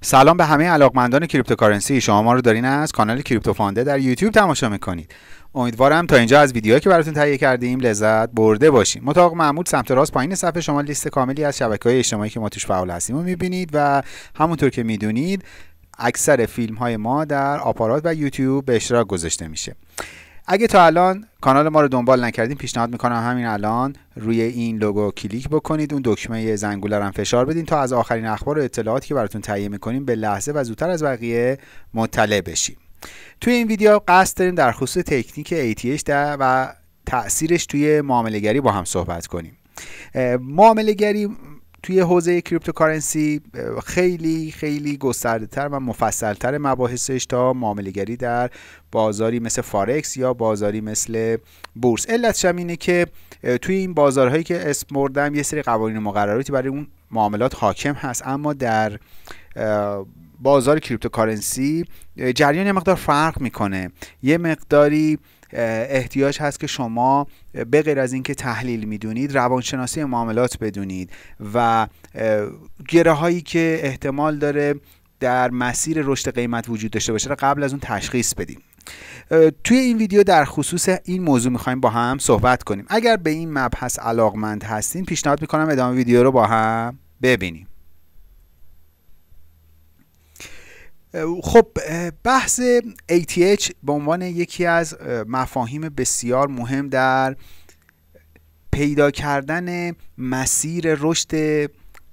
سلام به همه علاقمندان cryptocurrency. شما ما رو دارین از کانال کریپتو فاندر در یوتیوب تماشا می‌کنید. امیدوارم تا اینجا از ویدیوهایی که براتون تهیه کردیم لذت برده باشین مطابق معمول سمت راست پایین صفحه شما لیست کاملی از شبکه های اجتماعی که ما توش فعال هستیم رو می‌بینید و همونطور که می‌دونید اکثر فیلم های ما در آپارات و یوتیوب به اشتراک گذاشته میشه. اگه تا الان کانال ما رو دنبال نکردین پیشنهاد می‌کنم همین الان روی این لوگو کلیک بکنید اون دکمه زنگوله رو فشار بدین تا از آخرین اخبار و اطلاعاتی که براتون تهیه می‌کنیم به لحظه و زودتر از بقیه مطلع بشین. توی این ویدیو قصد داریم در خصوص تکنیک ATH و تاثیرش توی معامله با هم صحبت کنیم. معامله توی حوزه cryptocurrency خیلی خیلی گسترده تر و مفصل تر مباحثش تا معاملهگری در بازاری مثل فارکس یا بازاری مثل بورس. علتش هم اینه که توی این بازارهایی که اسم بردم یه سری قوانین مقرراتی برای اون معاملات حاکم هست. اما در بازار کریپتوکارنسی جریان یه مقدار فرق می‌کنه. یه مقداری احتیاج هست که شما به غیر از اینکه تحلیل می‌دونید روانشناسی معاملات بدونید و گره هایی که احتمال داره در مسیر رشد قیمت وجود داشته باشه قبل از اون تشخیص بدیم توی این ویدیو در خصوص این موضوع می‌خوایم با هم صحبت کنیم. اگر به این مبحث علاقمند هستین پیشنهاد می‌کنم ادامه ویدیو رو با هم ببینیم. خب بحث ATH به عنوان یکی از مفاهیم بسیار مهم در پیدا کردن مسیر رشد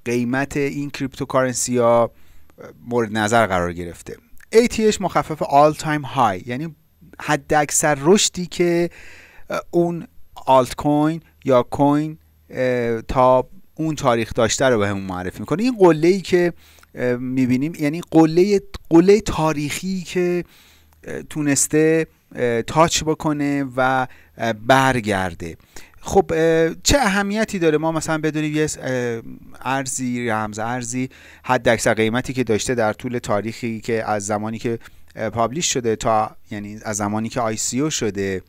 قیمت این cryptocurrency ها مورد نظر قرار گرفته. ATH مخفف All Time High یعنی حد اکثر رشدی که اون آلت کوین یا coin تا اون تاریخ داشته رو بهمون معرفی می‌کنه. این قله ای که می‌بینیم. یعنی قله قله تاریخی که تونسته تاچ بکنه و برگرده. خب چه اهمیتی داره؟ ما مثلا بدونیم یه ارزی رمز ارزی حد اکثر قیمتی که داشته در طول تاریخی که از زمانی که پابلیش شده تا یعنی از زمانی که آی شده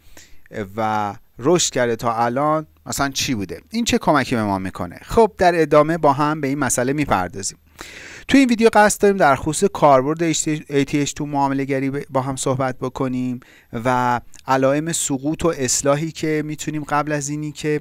و رشد کرده تا الان مثلا چی بوده؟ این چه کمکی به ما می‌کنه؟ خب در ادامه با هم به این مسئله می‌پردازیم. تو این ویدیو قصد داریم در خصوص کاربرد ATH تو معامله گری با هم صحبت بکنیم و علائم سقوط و اصلاحی که می‌تونیم قبل از اینی که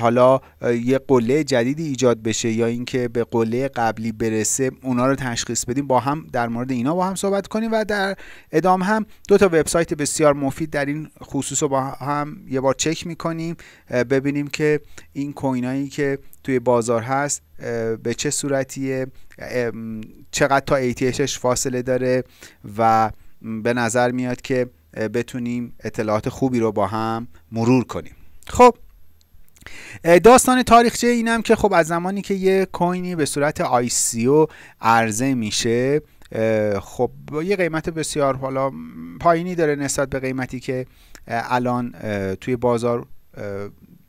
حالا یه قله جدیدی ایجاد بشه یا اینکه به قله قبلی برسه اونا رو تشخیص بدیم با هم در مورد اینا با هم صحبت کنیم و در ادامه هم دو تا وبسایت بسیار مفید در این خصوص رو با هم یه بار چک می‌کنیم ببینیم که این کوینایی که توی بازار هست به چه صورتیه؟ چقدر تا ATHش فاصله داره؟ و به نظر میاد که بتونیم اطلاعات خوبی رو با هم مرور کنیم. خب داستان تاریخچه اینم که خب از زمانی که یه کوینی به صورت او عرضه میشه خب یه قیمت بسیار حالا پایینی داره نسبت به قیمتی که الان توی بازار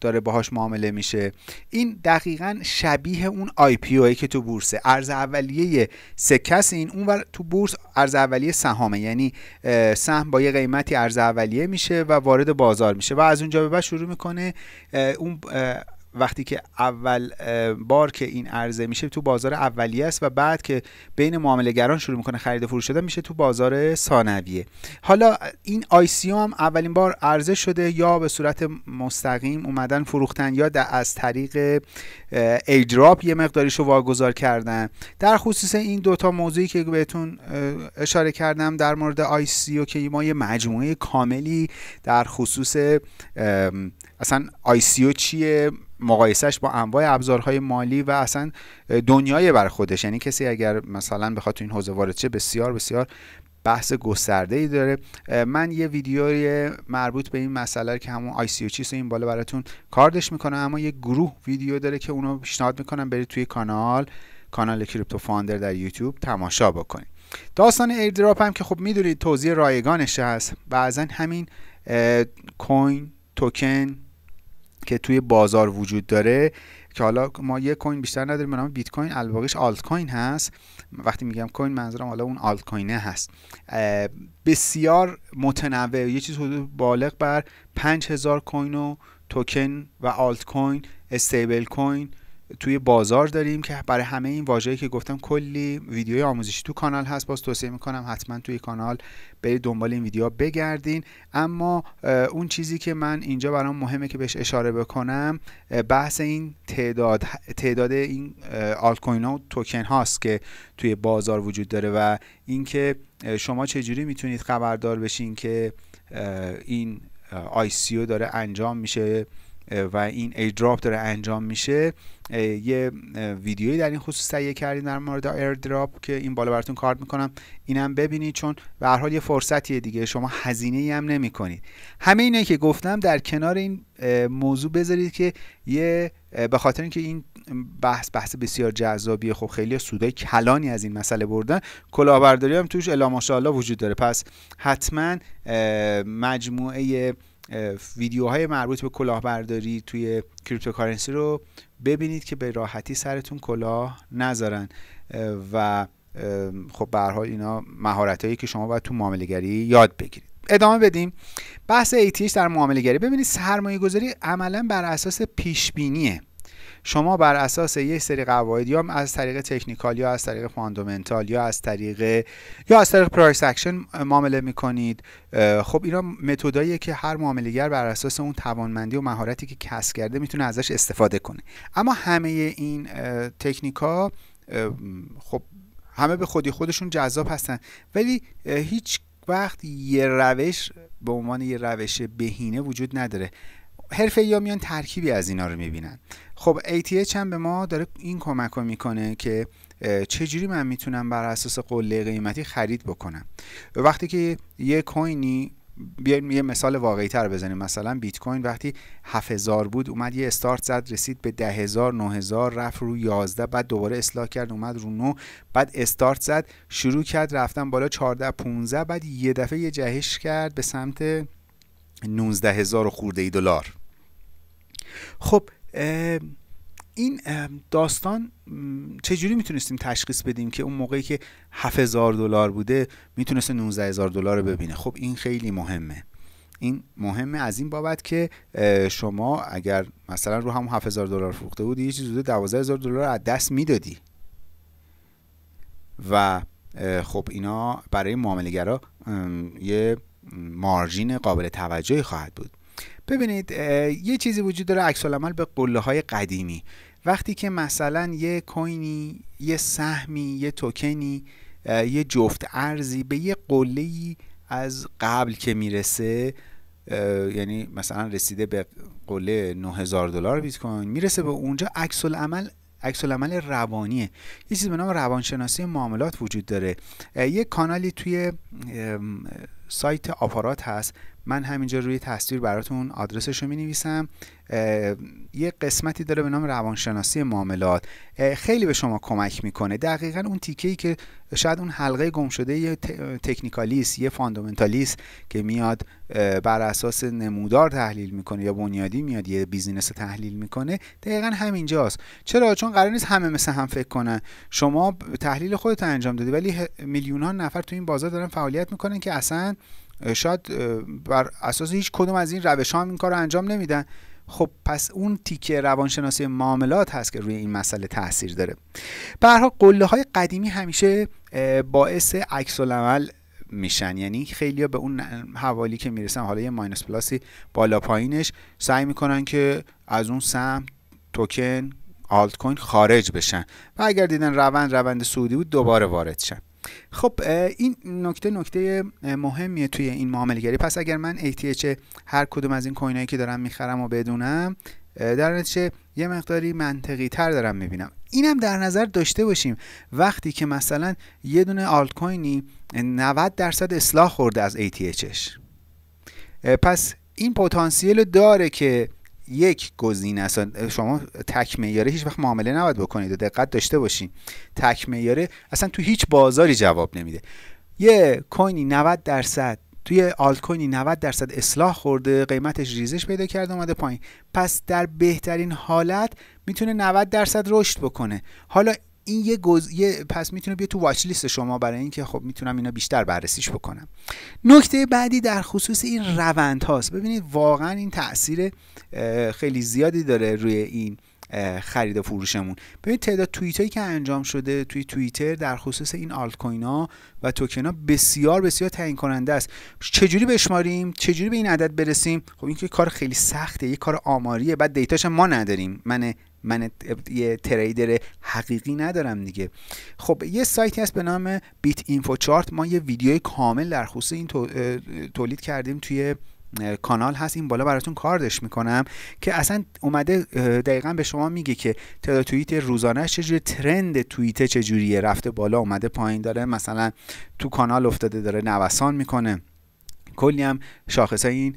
داره باهاش معامله میشه. این دقیقا شبیه اون آی پی که تو بورسه. ارز اولیه سکس این اون تو بورس ارز اولیه سهامه. یعنی سهم با یه قیمتی ارز اولیه میشه و وارد بازار میشه. و از اونجا به بعد شروع می‌کنه اون وقتی که اول بار که این عرضه میشه تو بازار اولیه است و بعد که بین معاملهگران شروع می‌کنه خرید فروش شده میشه تو بازار ثانویه. حالا این ICO هم اولین بار عرضه شده یا به صورت مستقیم اومدن فروختن یا از طریق airdrop یه مقداریشو واگذار کردن. در خصوص این دوتا موضوعی که بهتون اشاره کردم در مورد ICO که ما یه مجموعه کاملی در خصوص اصلا ICO چیه مقایسهش با انواع ابزارهای مالی و اصلا دنیای بر خودش. یعنی کسی اگر مثلا بخواد تو این حوزه وارد شه بسیار بسیار بحث گسترده ای داره. من یه ویدیوی مربوط به این مسئله که همون ICO چیست این بالا براتون کاردش می‌کنم اما یه گروه ویدیو داره که اونو پیشنهاد می‌کنم برید توی کانال کانال کریپتو فاندر در یوتیوب تماشا بکنید. داستان airdrop هم که خب می‌دونید توزیع رایگانش هست. بعضا همین coin token که توی بازار وجود داره که حالا ما یه coin بیشتر نداریم به نام بیت کوین الواقعش آلت کوین هست. وقتی میگم کوین منظورم حالا اون آلت کوینه هست بسیار متنوع. یه چیز حدود بالغ بر 5000 کوین و توکن و آلت کوین استیبل کوین. توی بازار داریم که برای همه این واژه‌ای که گفتم کلی ویدیوی آموزشی تو کانال هست. باز توصیه می‌کنم حتما توی کانال برید دنبال این ویدیوها بگردین. اما اون چیزی که من اینجا برام مهمه که بهش اشاره بکنم بحث این تعداد تعداد این آلت کوین ها و توکن هاست که توی بازار وجود داره و اینکه شما چجوری می‌تونید خبردار بشین که این ICO داره انجام میشه. و این airdrop داره انجام میشه یه ویدیویی در این خصوص تهیه کردیم در مورد airdrop که این بالا براتون کارت می‌کنم اینم ببینید چون به هر حال یه فرصتیه دیگه شما هزینه ای هم نمی کنید همه اینه که گفتم در کنار این موضوع بذارید که یه به خاطر اینکه این بحث بحث بسیار جذابیه خب خیلی سودای کلانی از این مسئله بردن کلاهبرداری هم توش الا ماشاءالله وجود داره. پس حتما مجموعه ویدیوهای مربوط به کلاهبرداری توی کریپتوکارنسی رو ببینید که به راحتی سرتون کلاه نذارن. و خب به حال اینا مهارتایی که شما باید تو معاملهگری یاد بگیرید. ادامه بدیم. بحث ATH در معامله گری ببینید سرمایه گذاری عملا بر اساس پیش بینیه شما بر اساس یک سری قواعد یا از طریق technical یا از طریق fundamental یا از طریق یا از طریق price action معامله می‌کنید خب اینا متداییه که هر معاملهگر بر اساس اون توانمندی و مهارتی که کسب کرده می‌تونه ازش استفاده کنه. اما همه این تکنیکا خب همه به خودی خودشون جذاب هستن. ولی هیچ وقت یه روش به عنوان یه روش بهینه وجود نداره. حرفه یا میان ترکیبی از اینا رو می‌بینن. خب ATH هم به ما داره این کمک رو می‌کنه که چجوری من می‌تونم بر اساس قله قیمتی خرید بکنم؟ وقتی که یه کوینی بیایم یه مثال واقعی تر بزنیم. مثلا بیت کوین وقتی 7000 بود اومد یه استارت زد رسید به 10000 9000 رفت رو 11 بعد دوباره اصلاح کرد اومد رو 9 بعد استارت زد شروع کرد رفتن بالا 14 15 بعد یه دفعه یه جهش کرد به سمت 19000 خورده ای دلار. خب این داستان چجوری می‌تونستیم تشخیص بدیم که اون موقعی که 7000 دلار بوده می‌تونست 19000 دلار رو ببینه؟ خب این خیلی مهمه. این مهمه از این بابت که شما اگر مثلا رو همون 7000 دلار فروخته بودی یه چیز حدود 12000 دلار از دست می‌دادی. و خب اینا برای معاملهگرا یه مارجین قابل توجهی خواهد بود. ببینید یه چیزی وجود داره عکس العمل به قله های قدیمی. وقتی که مثلا یه کوینی یه سهمی یه توکنی یه جفت ارزی به یه قله از قبل که می‌رسه یعنی مثلا رسیده به قله 9000 دلار بیت کوین می‌رسه به اونجا عکس العمل عکس العمل روانیه. یه چیزی به نام روانشناسی معاملات وجود داره. یه کانالی توی سایت آپارات هست. من همینجا روی تصویر براتون آدرسش رو می نویسم یه قسمتی داره به نام روانشناسی معاملات. خیلی به شما کمک می‌کنه. دقیقا اون تیکه ای که شاید اون حلقه گم شده یه technicalist یه fundamentalist که میاد بر اساس نمودار تحلیل می‌کنه یا بنیادی میاد یه business تحلیل می‌کنه دقیقا همینجاست. چرا؟ چون قرار نیست همه مثل هم فکر کنن. شما تحلیل خودت انجام دادی ولی میلیون ها نفر تو این بازار دارن فعالیت می‌کنن که اصلا شاید بر اساس هیچ کدوم از این روش ها این کار رو انجام نمیدن. خب پس اون تیکه روانشناسی معاملات هست که روی این مسئله تاثیر داره. به هر قله های قدیمی همیشه باعث عکس العمل میشن. یعنی خیلی به اون حوالی که می‌رسن حالا یه ماینس پلاسی بالا پایینش سعی می‌کنن که از اون سم توکن آلت کوین خارج بشن. و اگر دیدن روند روند سعودی بود دوباره وارد شن. خب این نکته نکته مهمیه توی این معاملگری پس اگر من ATH هر کدوم از این کوینایی که دارم می‌خرم و بدونم در نتیجه یه مقداری منطقی تر دارم می‌بینم. اینم در نظر داشته باشیم. وقتی که مثلا یه دونه آلت کوینی 90 درصد اصلاح خورده از ATHش پس این پتانسیل داره که یک گزینه اصلا شما تک معیاره هیچ وقت معامله نباید بکنید. و دقت داشته باشین. تک معیاره اصلا تو هیچ بازاری جواب نمیده. یه کوینی 90 درصد توی آلت کوینی 90 درصد اصلاح خورده قیمتش ریزش پیدا کرده اومده پایین. پس در بهترین حالت می‌تونه 90 درصد رشد بکنه. حالا این یه, گز... یه پس می‌تونه بیا تو واچ لیست شما برای اینکه خب می‌تونم اینا بیشتر بررسیش بکنم. نکته بعدی در خصوص این روند هاست. ببینید واقعا این تاثیر خیلی زیادی داره روی این خرید و فروشمون. ببینید تعداد توییت هایی که انجام شده توی توییتر در خصوص این آلت کوین ها و توکن ها بسیار بسیار تعیین کننده است. چجوری بشماریم؟ چجوری به این عدد برسیم؟ خب این که کار خیلی سخته یه کار آماریه. بعد دیتاش ما نداریم. من من یه تریدر حقیقی ندارم دیگه. خب یه سایتی هست به نام بیت اینفو چارت. ما یه ویدیوی کامل در خصوص این تولید کردیم توی کانال هست. این بالا براتون کاردش می‌کنم که اصلا اومده دقیقا به شما میگه که تعداد توییت روزانه چجوری ترند توییت چجوریه؟ رفته بالا اومده پایین داره مثلا تو کانال افتاده داره نوسان می‌کنه. کلی هم شاخص این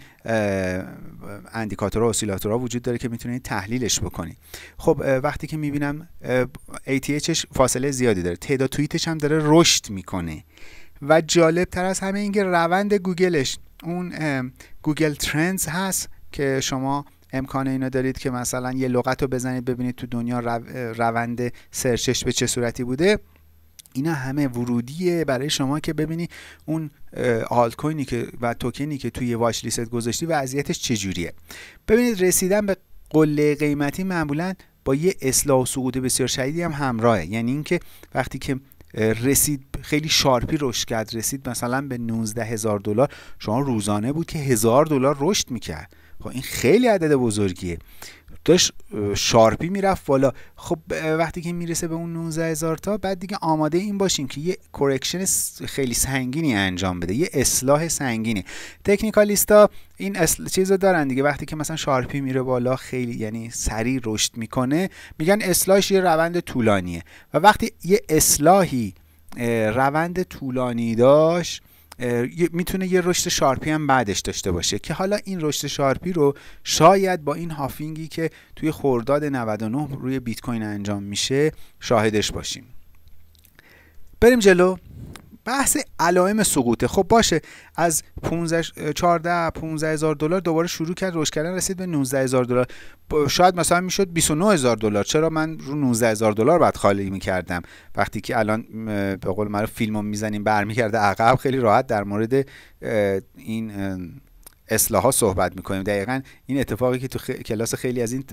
indicator و oscillator ها وجود داره که می‌تونید تحلیلش بکنید. خب وقتی که می‌بینم ATH ش فاصله زیادی داره. تعداد توییتش هم داره رشد می‌کنه. و جالب تر از همه اینکه روند گوگلش اون Google Trends هست که شما امکان اینو دارید که مثلا یه لغت رو بزنید ببینید تو دنیا روند search ش به چه صورتی بوده. اینا همه ورودیه برای شما که ببینی اون آلت کوینی که و توکنی که توی watch list گذاشتی وضعیتش چجوریه ببینید رسیدن به قله قیمتی معمولا با یه اصلاح و سقوط بسیار شدیدی هم همراهه. یعنی اینکه وقتی که رسید خیلی sharp ی رشد کرد رسید مثلا به 19 هزار دلار. شما روزانه بود که هزار دلار رشد می‌کرد. خب این خیلی عدد بزرگیه. داشت sharp ی می‌رفت بالا. خب وقتی که می‌رسه به اون 19 هزار تا بعد دیگه آماده این باشیم که یه correction خیلی سنگینی انجام بده یه اصلاح سنگینی. technicalist ا این اصل چیز رو دارن دیگه. وقتی که مثلا sharp ی میره بالا خیلی یعنی سریع رشد می‌کنه میگن اصلاحش یه روند طولانیه. و وقتی یه اصلاحی روند طولانی داشت می‌تونه یه رشد sharp ی هم بعدش داشته باشه که حالا این رشد sharp ی رو شاید با این halving ی که توی خورداد 99 روی بیت کوین انجام میشه شاهدش باشیم. بریم جلو. بحث علائم سقوطه. خب باشه از 15 14 15 هزار دلار دوباره شروع کرد رشد کردن رسید به 19 هزار دلار. شاید مثلا می‌شد 29 هزار دلار. چرا من رو 19 هزار دلار بعد خالی می‌کردم؟ وقتی که الان به قول معروف فیلمو می‌زنیم برمیگرده عقب خیلی راحت در مورد این اصلاحات صحبت می‌کنیم. دقیقا این اتفاقی که تو کلاس خیلی از این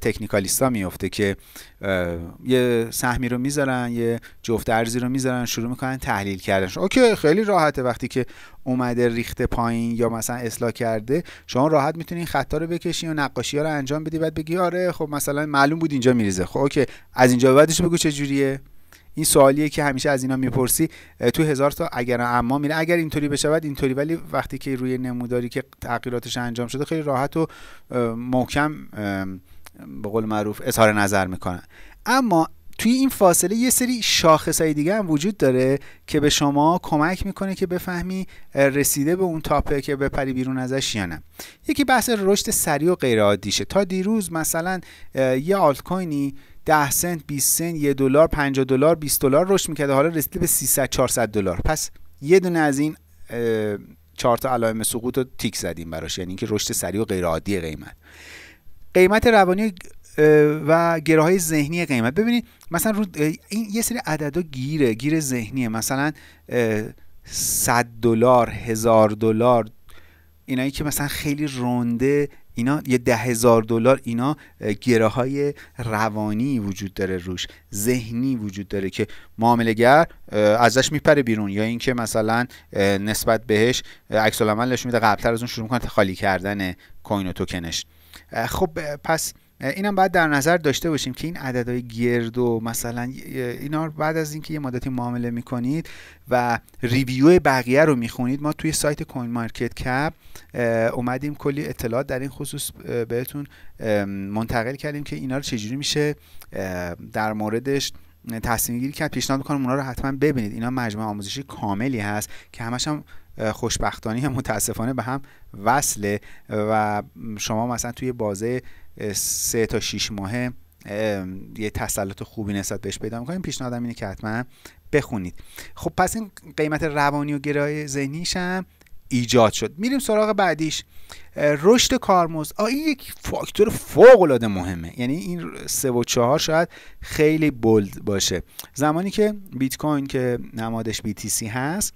تکنیکالیستا میفته که یه سهمی رو می‌ذارن یه جفت ارزی رو می‌ذارن شروع می‌کنن تحلیل کردن اوکی خیلی راحته وقتی که اومده ریخته پایین یا مثلا اصلاح کرده شما راحت می‌تونین خطا رو بکشی و نقاشی ها رو انجام بدی بعد بگی آره خب مثلا معلوم بود اینجا میریزه. خب اوکی از اینجا بعدش بگو چه جوریه. این سوالیه که همیشه از اینا می‌پرسی تو هزار تا اگر اما میره. اگر اینطوری بشود اینطوری. ولی وقتی که روی نموداری که تغییراتش انجام شده خیلی راحت و محکم به قول معروف اظهار نظر می‌کنن. اما توی این فاصله یه سری شاخصهای دیگه هم وجود داره که به شما کمک می‌کنه که بفهمی رسیده به اون تاپه که بپری بیرون ازش یا نه. یکی بحث رشد سریع و غیر عادیشه. تا دیروز مثلا یه آلت کوینی 10 سنت 20 سنت 1 دلار 50 دلار 20 دلار رشد می‌کرده. حالا رسیده به 300 400 دلار. پس یه دونه از این چهار تا علائم سقوط رو تیک زدیم براش. یعنی اینکه رشد سریع و غیر عادی قیمت. قیمت روانی و گره های ذهنی قیمت. ببینید مثلا رو این یه سری عددا گیره. گیر ذهنیه. مثلا 100 دلار هزار دلار. اینایی که مثلا خیلی رونده اینا یه ده هزار دلار اینا گره های روانی وجود داره روش ذهنی وجود داره که معاملهگر ازش میپره بیرون. یا اینکه مثلا نسبت بهش عکس العمل نشون میده قبلتر از اون شروع می‌کنه خالی کردن coin و توکنش. خب پس اینم باید در نظر داشته باشیم که این عددهای گرد و مثلا اینا بعد از اینکه یه مدتی معامله می‌کنید و review بقیه رو می‌خونید ما توی سایت کوین مارکت کپ اومدیم کلی اطلاعات در این خصوص بهتون منتقل کردیم که اینا رو چجوری میشه در موردش تصمیم گیری کرد. پیشنهاد می‌کنم اونا رو حتما ببینید. اینا مجموعه آموزشی کاملی هست که همش هم خوشبختانه متاسفانه به هم وصله و شما مثلا توی بازه سه تا 6 ماهه یه تسلط خوبی نسبت بهش پیدا می‌کنیم. پیشنهادم اینه که حتما بخونید. خب پس این قیمت روانی و گرای ذهنیش هم ایجاد شد. میریم سراغ بعدیش. رشد کارمزد. این یک فاکتور فوق العاده مهمه. یعنی این سه و چهار شاید خیلی بولد باشه. زمانی که بیت کوین که نمادش BTC هست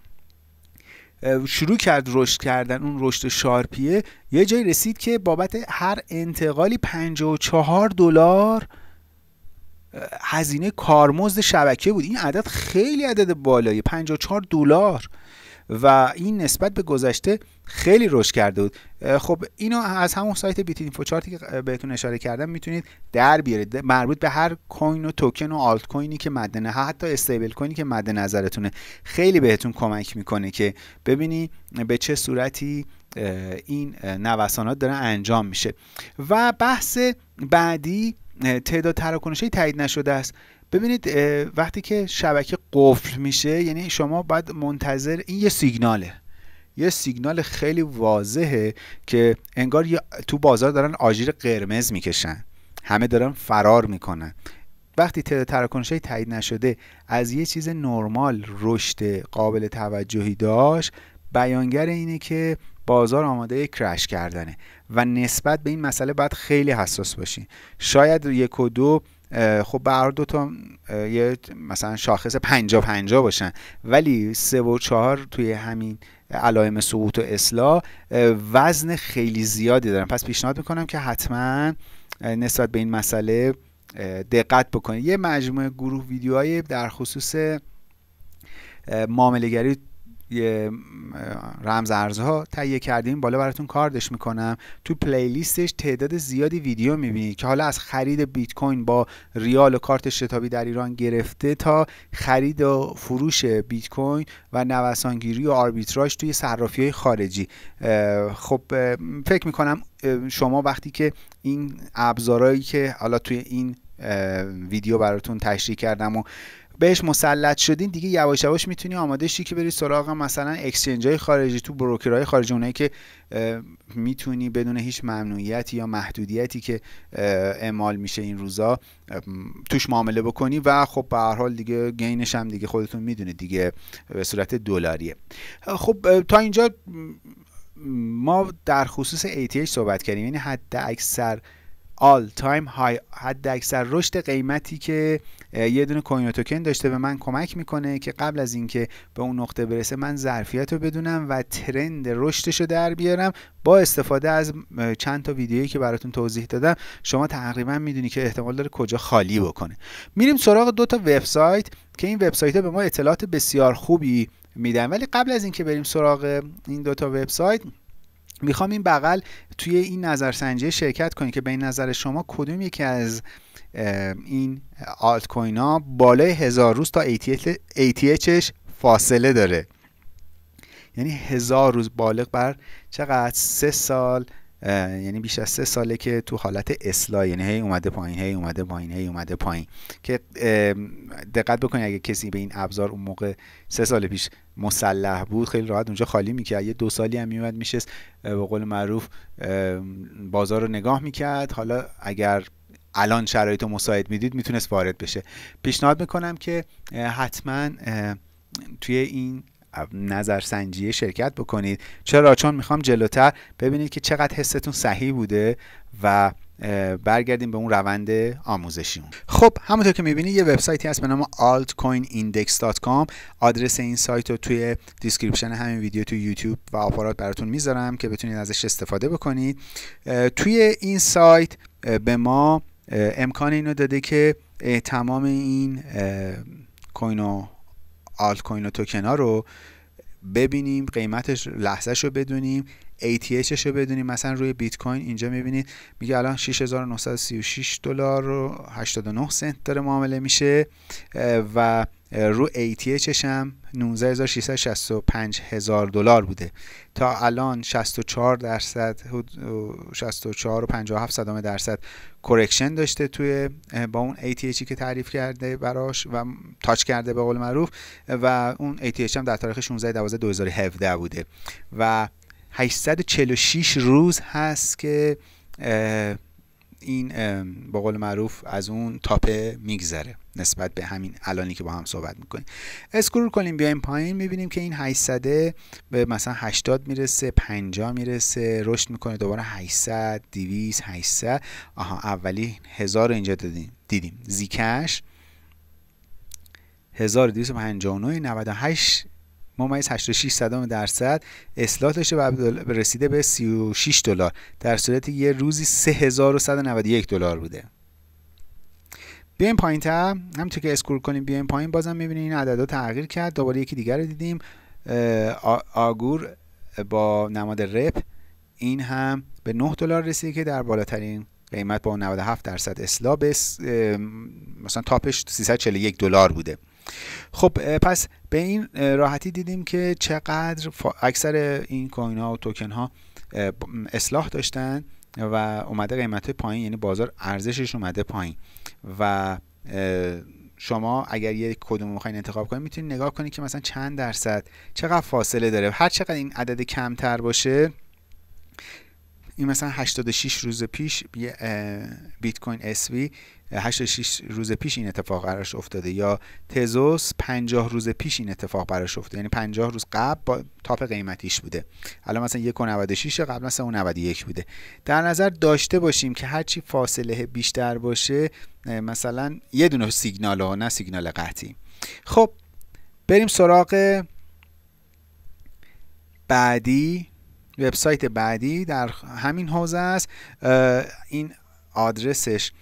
شروع کرد رشد کردن اون رشد شارپیه یه جایی رسید که بابت هر انتقالی 54 دلار هزینه کارمزد شبکه بود. این عدد خیلی عدد بالایی 54 دلار. و این نسبت به گذشته خیلی رشد کرده بود. خب اینو از همون سایت بیت اینفو چارتی که بهتون اشاره کردم می‌تونید در بیارید. مربوط به هر کوین و توکن و آلت کوینی که مد حتی استیبل کوینی که مد نظرتونه. خیلی بهتون کمک می‌کنه که ببینی به چه صورتی این نوسانات داره انجام میشه. و بحث بعدی تعداد تراکنش تایید نشده است. ببینید وقتی که شبکه قفل میشه یعنی شما باید منتظر این یه سیگناله. یه سیگنال خیلی واضحه که انگار تو بازار دارن آژیر قرمز می‌کشن. همه دارن فرار می‌کنن. وقتی تعداد تراکنش تایید نشده از یه چیز نرمال رشد قابل توجهی داشت بیانگر اینه که بازار آماده کرش کردنه و نسبت به این مسئله باید خیلی حساس باشین شاید یک و دو خب به دو تا یه مثلا شاخص 50 50 باشن. ولی سه و چهار توی همین علائم سقوط و اصلاح وزن خیلی زیادی دارن. پس پیشنهاد می‌کنم که حتما نسبت به این مسئله دقت بکنید. یه مجموعه گروه ویدیوهای در خصوص معاملهگری یه رمز ارزها تهیه کردیم. بالا براتون کاردش می‌کنم. تو پلیلیستش تعداد زیادی ویدیو می‌بینید که حالا از خرید بیت کوین با ریال و کارت شتابی در ایران گرفته تا خرید و فروش بیت کوین و نوسانگیری و آربیتراژ توی صرافی های خارجی خب فکر می‌کنم شما وقتی که این ابزارهایی که حالا توی این ویدیو براتون تشریح کردم و بهش مسلط شدین دیگه یواش یواش می‌تونی آماده شی که بری سراغ مثلا اکسچنج های خارجی تو بروکرهای خارجی اونایی که می‌تونی بدون هیچ ممنوعیتی یا محدودیتی که اعمال میشه این روزا توش معامله بکنی و خب به هر حال دیگه گینش هم دیگه خودتون می‌دونید دیگه به صورت دلاریه. خب تا اینجا ما در خصوص ATH صحبت کردیم یعنی حد اکثر all time high حد اکثر رشد قیمتی که یه دونه کوین توکن داشته به من کمک می‌کنه که قبل از اینکه به اون نقطه برسه من ظرفیت رو بدونم و ترند رشدش رو در بیارم. با استفاده از چند تا ویدیویی که براتون توضیح دادم شما تقریبا می‌دونی که احتمال داره کجا خالی بکنه. میریم سراغ دو تا وبسایت که این وبسایت به ما اطلاعات بسیار خوبی میدن. ولی قبل از اینکه بریم سراغ این دو تا وبسایت می‌خوام این بغل توی این نظرسنجی شرکت کنید که به این نظر شما کدوم یکی از این آلت کوین ها بالای هزار روز تا ATHش فاصله داره. یعنی هزار روز بالغ بر چقدر؟ سه سال یعنی بیش از سه ساله که تو حالت اصلاح یعنی هی اومده پایین هی اومده پایین هی اومده پایین. که دقت بکنید اگه کسی به این ابزار اون موقع سه سال پیش مسلح بود خیلی راحت اونجا خالی می‌کرد. یه دو سالی هم میومد میشست به قول معروف بازار رو نگاه می‌کرد. حالا اگر الان شرایط رو مساعد می‌دید می‌تونست وارد بشه. پیشنهاد می‌کنم که حتما توی این نظرسنجی شرکت بکنید. چرا؟ چون می‌خوام جلوتر ببینید که چقدر حستون صحیح بوده و برگردیم به اون روند آموزشیمون. خب همونطور که می‌بینید یه وبسایتی هست به نام altcoinindex.com آدرس این سایت رو توی دیسکریپشن همین ویدیو توی یوتیوب و آپارات براتون می‌ذارم که بتونید ازش استفاده بکنید. توی این سایت به ما امکان اینو داده که تمام این کوین آلت کوین و توکن ها رو ببینیم قیمتش لحظهش رو بدونیم ATHش رو بدونیم. مثلا روی بیت کوین اینجا می‌بینید میگه الان 6936 دلار و 89 سنت داره معامله میشه. و رو ATHش هم 19665 هزار دلار بوده. تا الان 64 درصد 64 و 57 صدم درصد correction داشته توی با اون ATH ی که تعریف کرده براش و تاچ کرده به قول معروف و اون ATH هم در تاریخ 16 12 2017 بوده. و 846 روز هست که این با قول معروف از اون تاپه میگذره نسبت به همین الانی که با هم صحبت می‌کنیم. scroll کنیم بیایم پایین می‌بینیم که این 800 به مثلا 80 می‌رسه 50 می‌رسه رشد می‌کنه دوباره 800 200 800 آها اولی 1000 اینجا دادیم دیدیم. زیکش 1259 98 ممیز 86 صدام درصد. اصلاح داشته و رسیده به 36 دلار. در صورتی یه روزی 3191 دلار بوده. بیایم پایین تر. همونطور که اسکرول کنیم بیایم پایین. بازم می‌بینیم این عددا تغییر کرد. دوباره یکی دیگر رو دیدیم. آگور با نماد رپ. این هم به 9 دلار رسیده که در بالاترین قیمت با 97 درصد اصلاح به مثلا تاپش 341 دلار بوده. خب پس به این راحتی دیدیم که چقدر اکثر این کوین ها و توکن ها اصلاح داشتن و اومده قیمت پایین یعنی بازار ارزشش اومده پایین. و شما اگر یک کدوم می‌خواین انتخاب کنید می‌تونید نگاه کنید که مثلا چند درصد چقدر فاصله داره. هر چقدر این عدد کمتر باشه این مثلا 86 روز پیش بیت کوین اس وی 86 روز پیش این اتفاق براش افتاده یا تزوس 50 روز پیش این اتفاق براش افتاده. یعنی 50 روز قبل با تاپ قیمتیش بوده. الان مثلا 1.96 قبل مثلا 91 بوده. در نظر داشته باشیم که هرچی فاصله بیشتر باشه مثلا یه دونه سیگنال ها نه سیگنال قطعی. خب بریم سراغ بعدی. وبسایت بعدی در همین حوزه است. این آدرسش.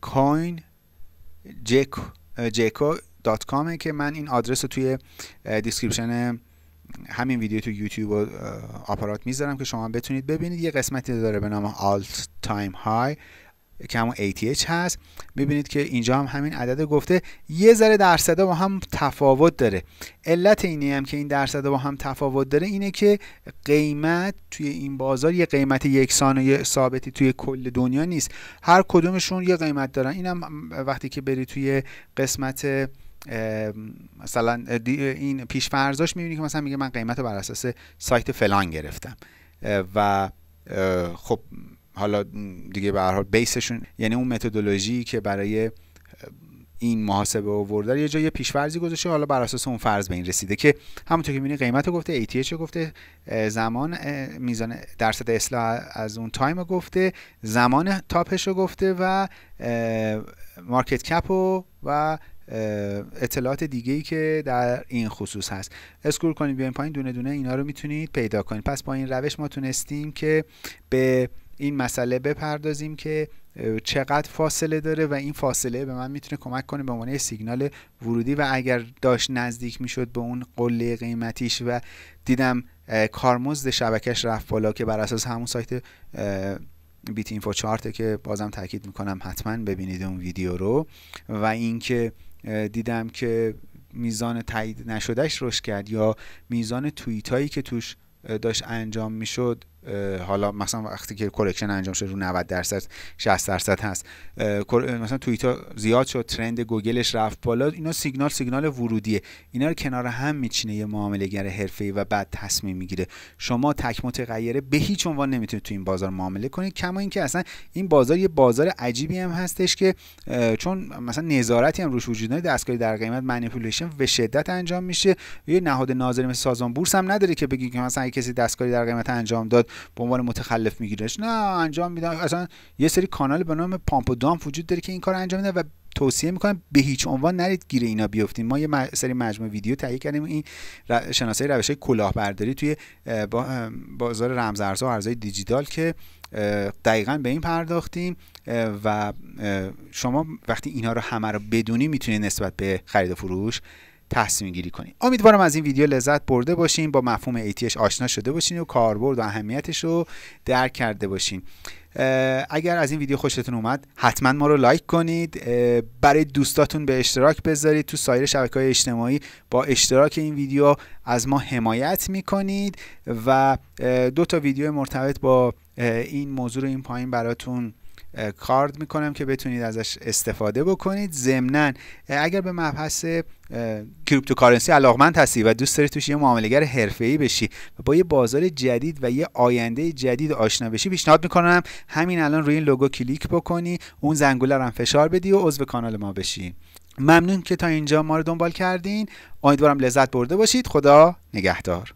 کوین جیکو dot com ه که من این آدرس رو توی دیسکریپشن همین ویدیو تو یوتیوب و آپارات می‌ذارم که شما بتونید ببینید. یه قسمتی داره به نام All Time High. که همون ATH هست. می‌بینید که اینجا هم همین عدد گفته. یه ذره درصده با هم تفاوت داره. علت اینه هم که این درصده با هم تفاوت داره اینه که قیمت توی این بازار یه قیمت یکسان و یه ثابتی توی کل دنیا نیست. هر کدومشون یه قیمت دارن. اینم وقتی که بری توی قسمت مثلا این پیش فرضاش می‌بینی که مثلا میگه من قیمت رو بر اساس سایت فلان گرفتم. و خب حالا دیگه به هر حال base شون یعنی اون متدولوژی که برای این محاسبه آورده یه جای پیش‌فرضی گذاشته حالا بر اساس اون فرض به این رسیده که همونطور که می‌بینی قیمت رو گفته ATH رو گفته زمان میزان درصد اصلاح از اون time گفته زمان top ش رو گفته و market cap و و اطلاعات دیگه ای که در این خصوص هست. اسکرول کنید بیاین پایین دونه دونه اینا رو می‌تونید پیدا کنید. پس با این روش ما تونستیم که به این مسئله بپردازیم که چقدر فاصله داره و این فاصله به من می‌تونه کمک کنه به عنوان سیگنال ورودی. و اگر داشت نزدیک می‌شد به اون قله قیمتیش و دیدم کارمزد شبکش رفت بالا که بر اساس همون سایت بیت اینفو چارته که بازم تاکید می‌کنم حتما ببینید اون ویدیو رو. و اینکه دیدم که میزان تایید نشدهش رشد کرد یا میزان توییت هایی که توش داشت انجام می‌شد حالا مثلا وقتی که correction انجام شد رو 90 درصد 60 درصد هست. مثلا توییتا زیاد شد trend گوگلش رفت بالا. اینا سیگنال سیگنال ورودیه. اینا رو کنار هم میچینه یه معامله گر حرفه‌ای و بعد تصمیم می‌گیره. شما تک متغیره به هیچ عنوان نمی‌تونید تو این بازار معامله کنید. کما اینکه اصلا این بازار یه بازار عجیبی هم هستش که چون مثلا نظارتی هم روش وجود نداره. دستگاهی در قیمت manipulation به شدت انجام میشه. یه نهاد ناظری مثل سازمان بورس هم نداره که بگی که مثلا کسی دستکاری در قیمت انجام داد به عنوان متخلف میگیرش. نه انجام میدن اصلا یه سری کانال به نام pump و dump وجود داره که این کار انجام میدن و توصیه می‌کنم به هیچ عنوان نرید گیر اینا بیفتین. ما یه سری مجموعه ویدیو تهیه کردیم. این شناسایی روش های کلاهبرداری توی بازار رمزارزها و ارزهای دیجیتال که دقیقا به این پرداختیم و شما وقتی اینا رو همه رو بدونی می‌تونید نسبت به خرید و فروش تصمیم گیری کنید امیدوارم از این ویدیو لذت برده باشین با مفهوم ATH آشنا شده باشین و کاربرد و اهمیتش رو درک کرده باشین. اگر از این ویدیو خوشتون اومد حتما ما رو لایک کنید. برای دوستاتون به اشتراک بذارید. تو سایر شبکه های اجتماعی با اشتراک این ویدیو از ما حمایت می‌کنید و دو تا ویدیو مرتبط با این موضوع رو این پایین براتون کارد می‌کنم که بتونید ازش استفاده بکنید. ضمنا اگر به مبحث cryptocurrency علاقمند هستی و دوست داری توش یه معاملهگر حرفه‌ای بشی و با یه بازار جدید و یه آینده جدید آشنا بشی پیشنهاد می‌کنم همین الان روی این لوگو کلیک بکنی. اون زنگوله هم فشار بدی و عضو کانال ما بشی. ممنون که تا اینجا ما رو دنبال کردین. امیدوارم لذت برده باشید. خدا نگهدار.